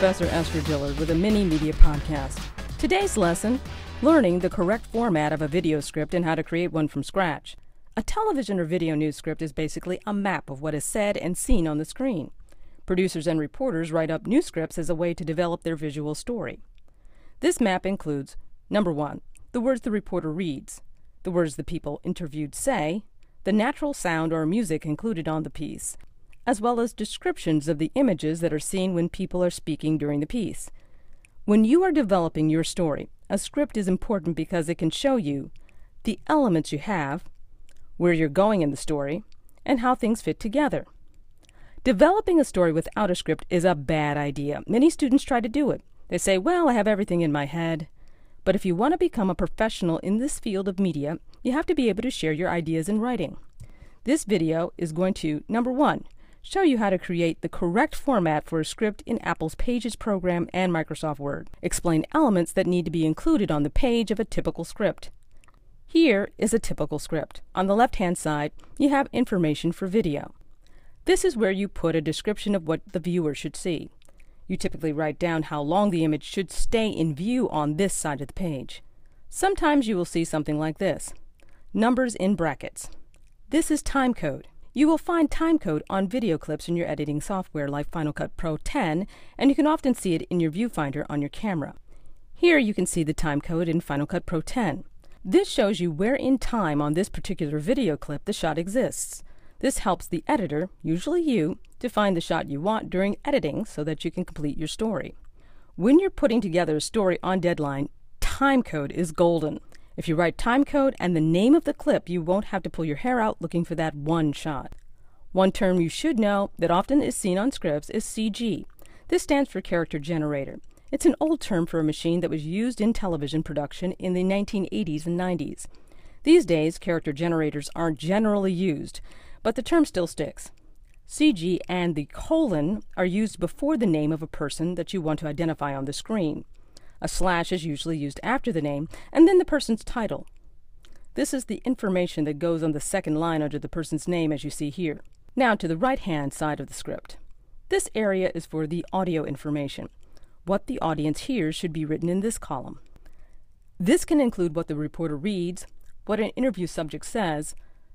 Professor Esther Dillard with a mini media podcast. Today's lesson learning the correct format of a video script and how to create one from scratch. A television or video news script is basically a map of what is said and seen on the screen. Producers and reporters write up news scripts as a way to develop their visual story. This map includes number one, the words the reporter reads, the words the people interviewed say, the natural sound or music included on the piece, as well as descriptions of the images that are seen when people are speaking during the piece. When you are developing your story, a script is important because it can show you the elements you have, where you're going in the story, and how things fit together. Developing a story without a script is a bad idea. Many students try to do it. They say, Well, I have everything in my head. But if you want to become a professional in this field of media, you have to be able to share your ideas in writing. This video is going to, number one, show you how to create the correct format for a script in Apple's Pages program and Microsoft Word. Explain elements that need to be included on the page of a typical script. Here is a typical script. On the left-hand side, you have information for video. This is where you put a description of what the viewer should see. You typically write down how long the image should stay in view on this side of the page. Sometimes you will see something like this. Numbers in brackets. This is timecode. You will find timecode on video clips in your editing software like Final Cut Pro 10, and you can often see it in your viewfinder on your camera. Here you can see the timecode in Final Cut Pro 10. This shows you where in time on this particular video clip the shot exists. This helps the editor, usually you, to find the shot you want during editing so that you can complete your story. When you're putting together a story on deadline, timecode is golden. If you write timecode and the name of the clip, you won't have to pull your hair out looking for that one shot. One term you should know that often is seen on scripts is CG. This stands for character generator. It's an old term for a machine that was used in television production in the 1980s and 90s. These days, character generators aren't generally used, but the term still sticks. CG and the colon are used before the name of a person that you want to identify on the screen. A slash is usually used after the name, and then the person's title. This is the information that goes on the second line under the person's name as you see here. Now to the right-hand side of the script. This area is for the audio information. What the audience hears should be written in this column. This can include what the reporter reads, what an interview subject says,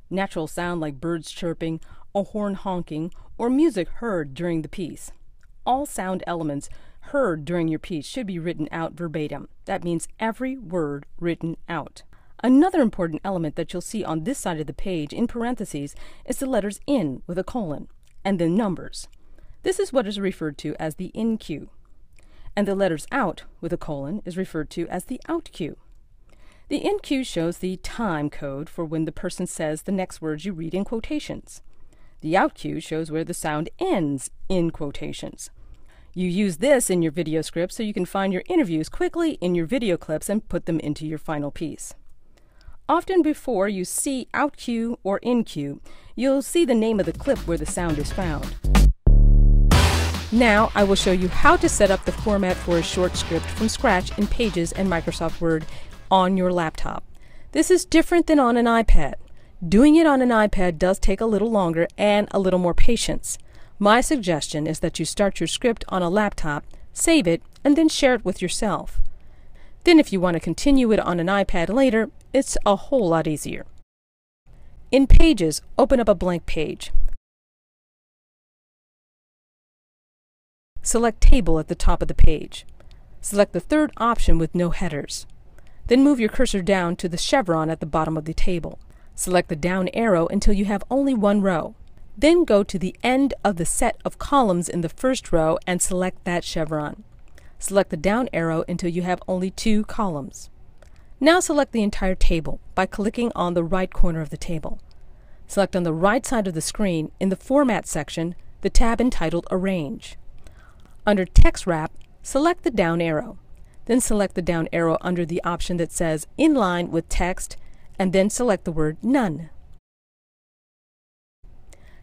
natural sound like birds chirping, a horn honking, or music heard during the piece. All sound elements heard during your piece should be written out verbatim. That means every word written out. Another important element that you'll see on this side of the page in parentheses is the letters in with a colon and then numbers. This is what is referred to as the in cue. And the letters out with a colon is referred to as the out cue. The in cue shows the time code for when the person says the next words you read in quotations. The out cue shows where the sound ends in quotations. You use this in your video script so you can find your interviews quickly in your video clips and put them into your final piece. Often before you see out cue or in cue, you'll see the name of the clip where the sound is found. Now I will show you how to set up the format for a short script from scratch in Pages and Microsoft Word on your laptop. This is different than on an iPad. Doing it on an iPad does take a little longer and a little more patience. My suggestion is that you start your script on a laptop, save it, and then share it with yourself. Then if you want to continue it on an iPad later, it's a whole lot easier. In Pages, open up a blank page. Select Table at the top of the page. Select the third option with no headers. Then move your cursor down to the chevron at the bottom of the table. Select the down arrow until you have only one row. Then go to the end of the set of columns in the first row and select that chevron. Select the down arrow until you have only two columns. Now select the entire table by clicking on the right corner of the table. Select on the right side of the screen, in the Format section, the tab entitled Arrange. Under Text Wrap, select the down arrow. Then select the down arrow under the option that says Inline with Text, and then select the word None.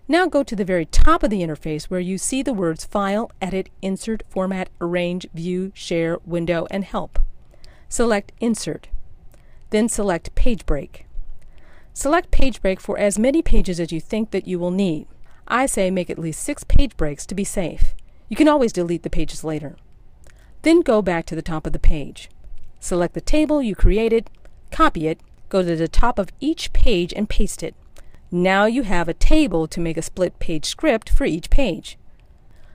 Now go to the very top of the interface where you see the words File, Edit, Insert, Format, Arrange, View, Share, Window, and Help. Select Insert. Then select Page Break. Select Page Break for as many pages as you think that you will need. I say make at least six page breaks to be safe. You can always delete the pages later. Then go back to the top of the page. Select the table you created, copy it, go to the top of each page and paste it. Now you have a table to make a split page script for each page.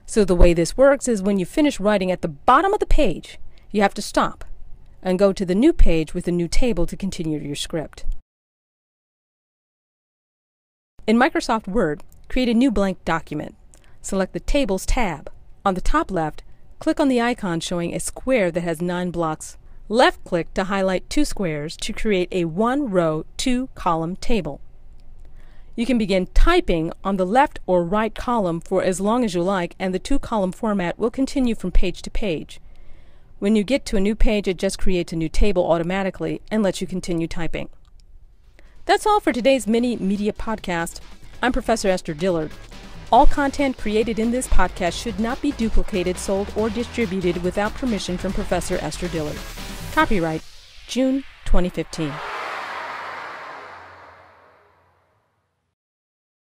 So the way this works is when you finish writing at the bottom of the page, you have to stop and go to the new page with a new table to continue your script. In Microsoft Word, create a new blank document. Select the Tables tab. On the top left, click on the icon showing a square that has nine blocks. Left click to highlight two squares to create a one row, two column table. You can begin typing on the left or right column for as long as you like and the two column format will continue from page to page. When you get to a new page, it just creates a new table automatically and lets you continue typing. That's all for today's mini media podcast. I'm Professor Esther Dillard. All content created in this podcast should not be duplicated, sold, or distributed without permission from Professor Esther Dillard. Copyright June 2015.